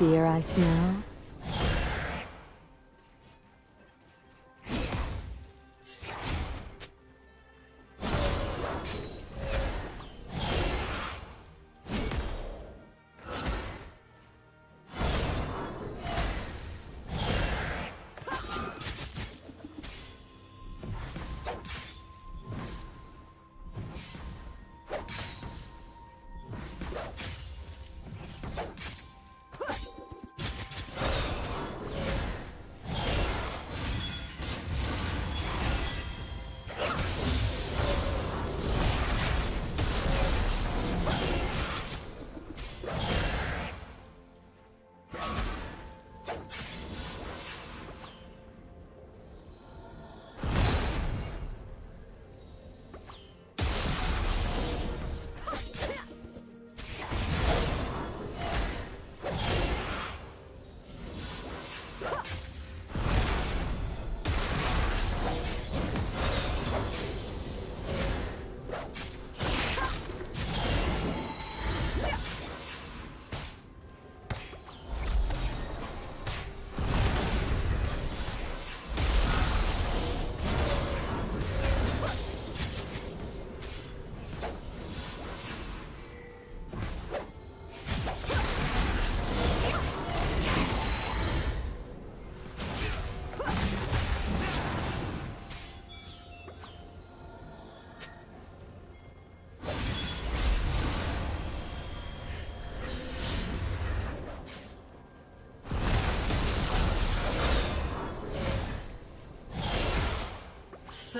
fear I smell?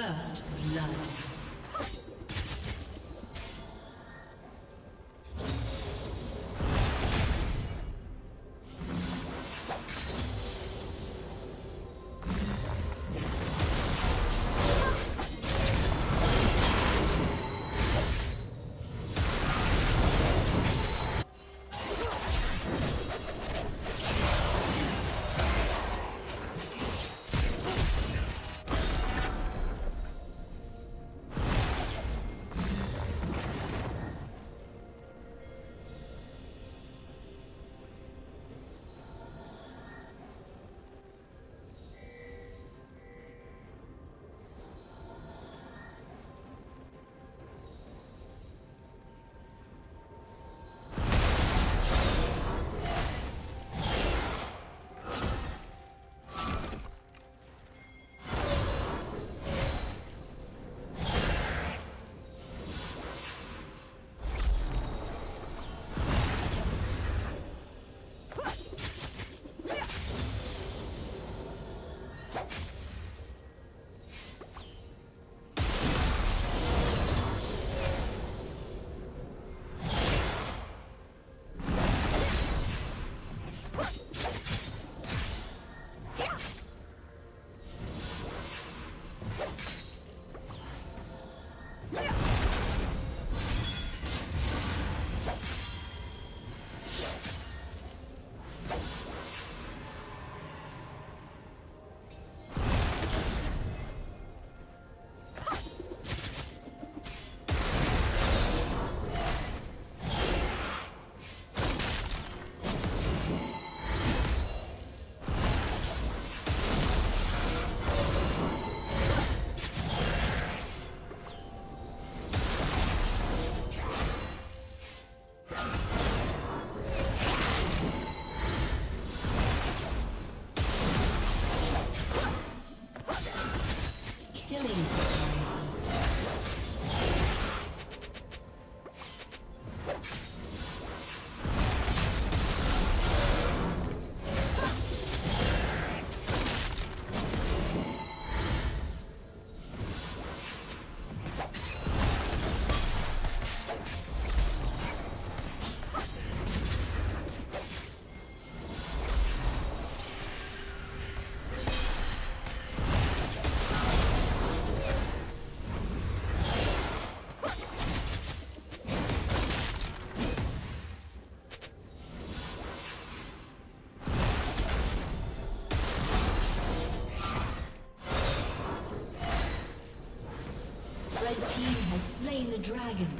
First blood. Dragon.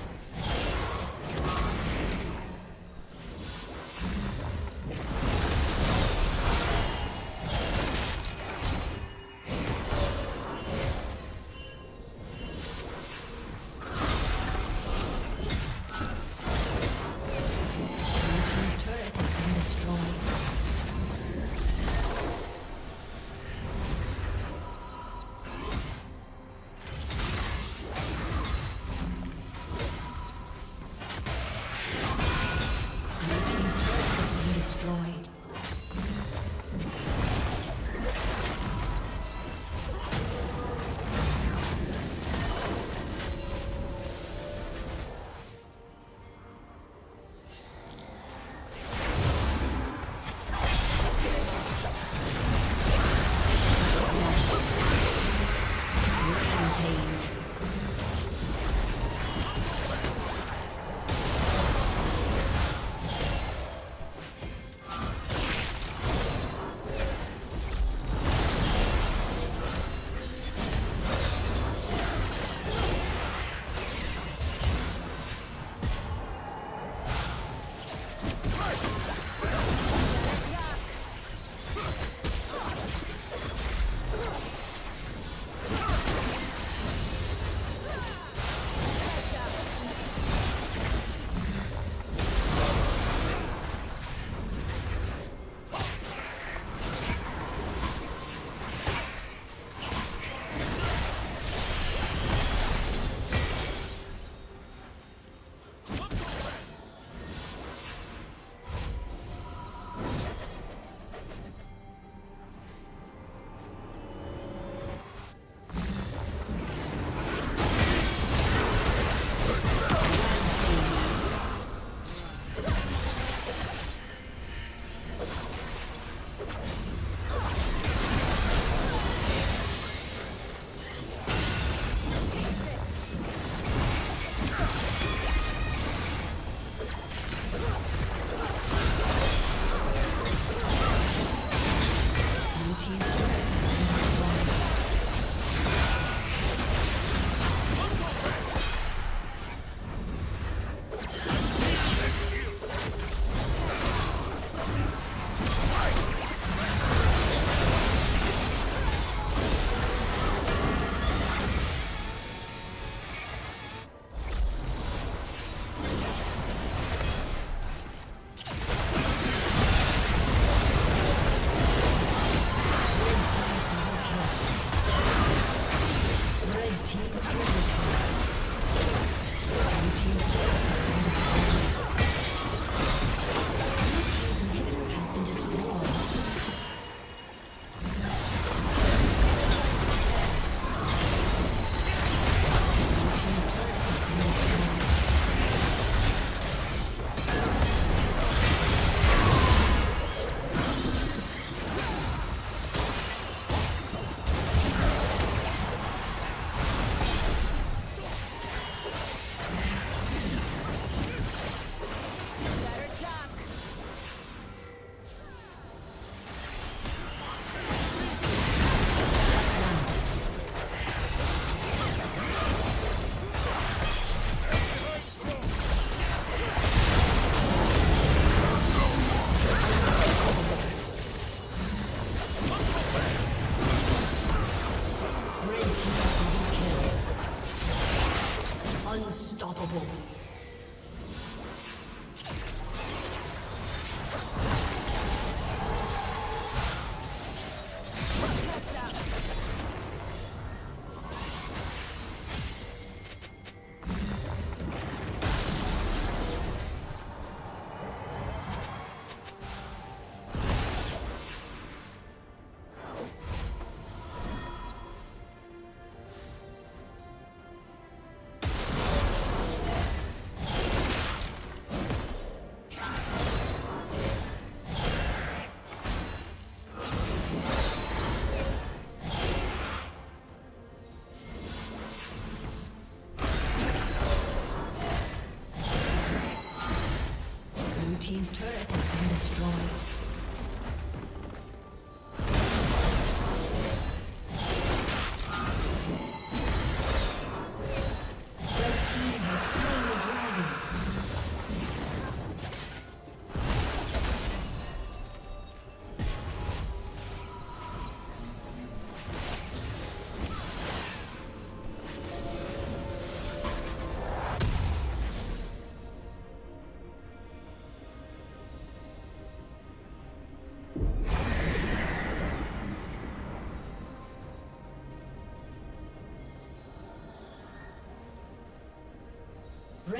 Unstoppable.